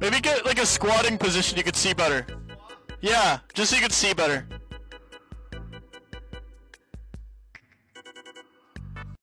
Maybe get like a squatting position you could see better. Yeah, just so you could see better.